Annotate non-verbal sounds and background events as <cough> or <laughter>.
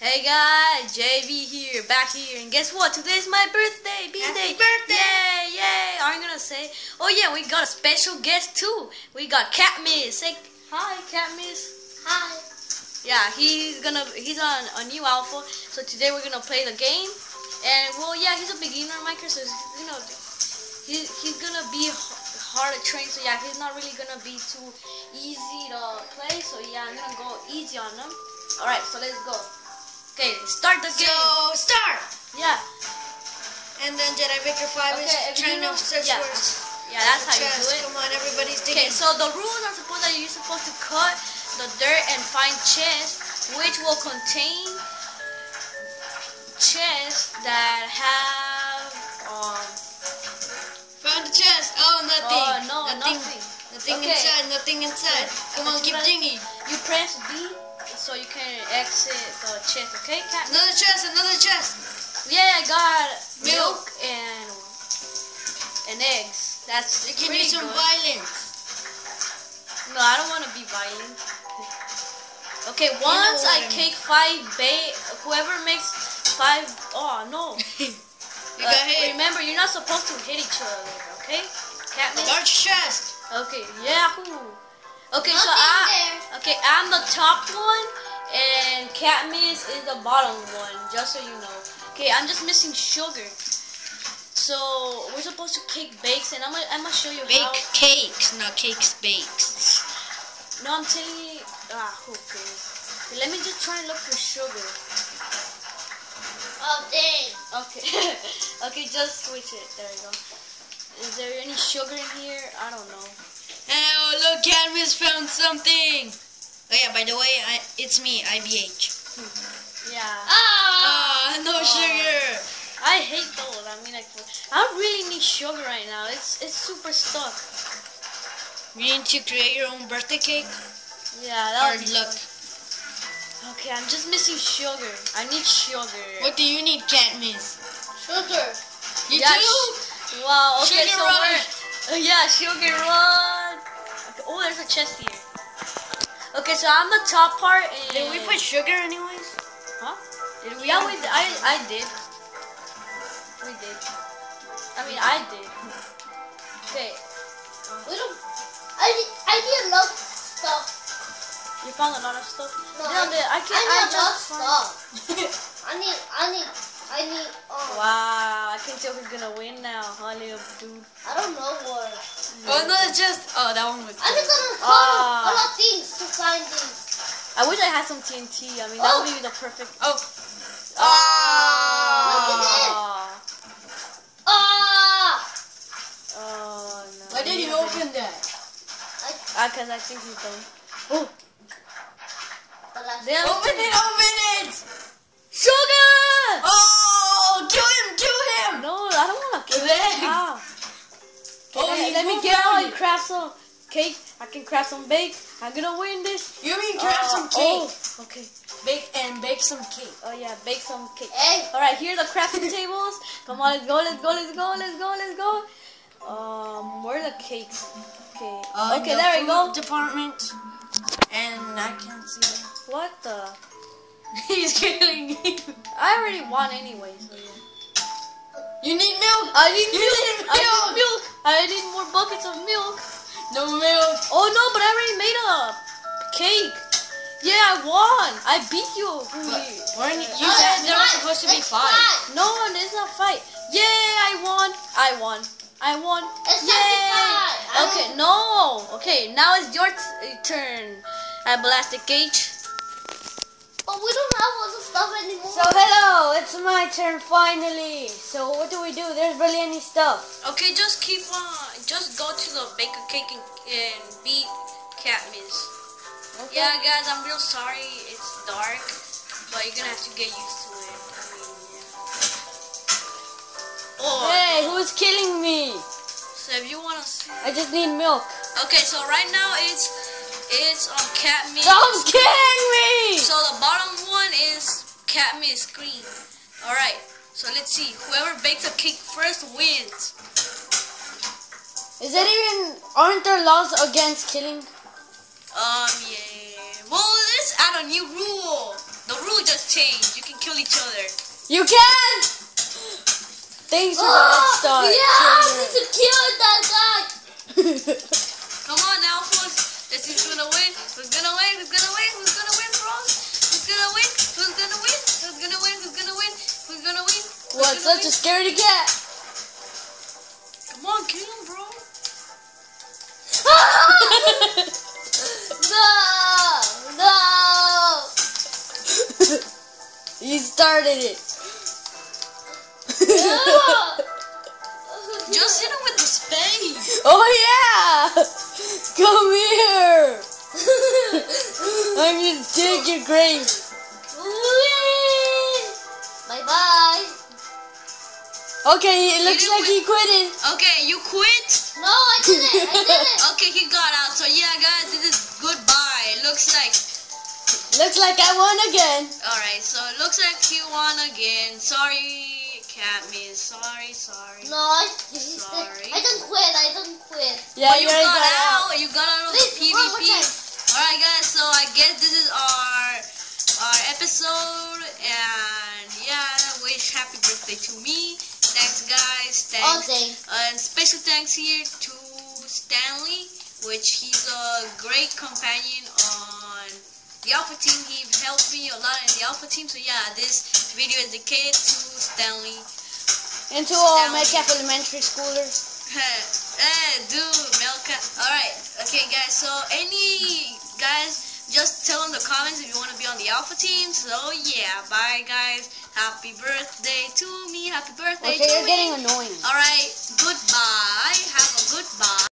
Hey guys, JV here, back here, and guess what? Today's my birthday, B-Day. birthday! Yay, yay! I'm gonna say, oh yeah, we got a special guest too. We got Cat Miss. Say hi, Cat Miss. Hi. Yeah, he's gonna, he's on a new alpha, so today we're gonna play the game. And well, yeah, he's a beginner Minecraft, so you know, he, he's gonna be hard to train. So yeah, he's not really gonna be too easy to play. So yeah, I'm gonna go easy on him. All right, so let's go. Okay, start the game. So start. Yeah. And then Jedi Victor 5 Okay, is trying you to know- search yeah. for Yeah, that's how you do it. Come on, everybody's digging. Okay, so the rules are supposed that you're supposed to cut the dirt and find chests, which will contain chests that have um. Found the chest. Oh, nothing. Oh no, nothing. nothing. Nothing Okay. inside. Nothing inside. Come on, keep digging. You press B so you can exit the chest. Okay, cat. Another chest. Another chest. Yeah, I got milk, Milk. and and eggs. That's You can pretty some good. violence. No, I don't want to be violent. Okay, once what I I mean. kick five bait, whoever makes five, oh no. <laughs> You Uh, got hit. Remember, you're not supposed to hit each other, okay? Catman? Large chest. Okay, yahoo. Okay, so Nothing I, there. okay, I'm the top one, and Catmiss is the bottom one, just so you know. Okay, I'm just missing sugar. So we're supposed to cake bakes, and I'm gonna, I'm gonna show you Bake how. cakes, not cakes bakes. No, I'm telling you. Ah, okay. Let me just try and look for sugar. Oh, dang. Okay. <laughs> okay, just switch it. There you go. Is there any sugar in here? I don't know. Oh, look, Canvas found something. Oh, yeah, by the way, I, it's me, IBH. Yeah. Ah, no Oh. sugar. I hate those. I mean, like, I really need sugar right now. It's it's super stuck. You need to create your own birthday cake. Yeah, that Hard was luck. Okay, I'm just missing sugar. I need sugar. What do you need, Katniss? Sugar. You Yeah, too? wow. Okay, Sugar so rush. <laughs> uh, yeah, sugar run. Okay, oh, there's a chest here. Okay, so I'm the top part. And Did we put sugar anyways? Huh? Did we? Yeah, we. I I did. We did. I mean, I did. Okay. We don't. I need, I need a lot of stuff. You found a lot of stuff. No, No, I, I I can't. need I, a lot of stuff. <laughs> I need. I need. I need. Um, Wow, I can tell who's gonna win now, honey, dude. I don't know what. Oh no, it's just. Oh, that one was. I'm just gonna Ah. follow a lot of things to find things. I wish I had some TNT. I mean, that would be the perfect. Oh. Ah. Ah! Oh no. Why did you open that? Ah, cause I think he's done. Oh, The. Open it! Open it! Sugar! Oh, kill him! Kill him! No, I don't wanna kill Legs. Ow. Oh, let, let me get on it. and craft some cake. I can craft some bake. I'm gonna win this. You mean craft Uh, some cake? Oh, okay. Bake and bake some cake. Oh yeah, bake some cake. Hey, All right, here are the crafting <laughs> tables. Come on, let's go, let's go, let's go, let's go, let's go. Um, where are the cakes? Okay. Uh, okay, the there we go. Department. And I can't see. What the? <laughs> He's killing you. I already won anyway, so yeah. You need milk. I need You milk. need I need milk. milk. I need more buckets of milk. No milk. Oh no, but I already made a cake. Yeah, I won. I beat you. Weren't you, you No, said there was supposed to be It's five. five. No, it's not fight. Yay, I won. I won. I won. It's Yay. not Okay, no. Okay, now it's your t- turn. At Ballistic Gage. But we don't have all the stuff anymore. So hello, it's my turn finally. So what do we do? There's barely any stuff. Okay, just keep on. Just go to the baker cake and, and beat Catmiss. Yeah, guys, I'm real sorry. It's dark, but you're gonna have to get used to it. I mean, yeah. Oh, Hey, who's killing me? so if you wanna see. I just need milk. Okay, so right now it's it's um Catmiss. Stop killing me! So the bottom one is Catmiss green. All right. So let's see. Whoever bakes a cake first wins. Is that even? Aren't there laws against killing? Um, yeah. Well, let's add a new rule. The rule just changed. You can kill each other. You can! Thanks for the <gasps> head start. Oh, yeah, to kill that guy. <laughs> Come on now, folks. This is gonna win. Who's gonna win? Who's gonna win? Who's gonna win, bros? Who's gonna win? Who's gonna win? Who's gonna win? Who's gonna win? Who's gonna win? Who's What's gonna such a win? scaredy cat? Come on, kill him, bro. <laughs> no, no. <laughs> you started it. No! Just hit him with the spade. <laughs> oh yeah! Come here! <laughs> I'm gonna dig your grave. Bye bye. Okay, it looks didn't like he quit it. Okay, you quit. No, I didn't. I didn't. <laughs> Okay, he got out. So yeah, guys, this is goodbye. Looks like. Looks like I won again. All right, so it looks like he won again. Sorry, Catmiss. Sorry, sorry. No, I, Sorry. I don't quit. I didn't quit. Yeah, But you already got, got out. You got out of the Please, one more PvP. Alright guys, so I guess this is our our episode and yeah, wish happy birthday to me. Thanks guys. Thanks. thanks. and special thanks here to Stanley, which he's a great companion on the Alpha team. He helped me a lot in the Alpha team. So yeah, this video is dedicated to Stanley. And to all. Metcalf Elementary Schoolers. <laughs> eh, dude, Melka. Alright, okay, guys. So, any guys, just tell in the comments if you want to be on the Alpha team. So, yeah, bye, guys. Happy birthday to me. Happy birthday Okay, to you're me. getting annoying. Alright, goodbye. Have a goodbye.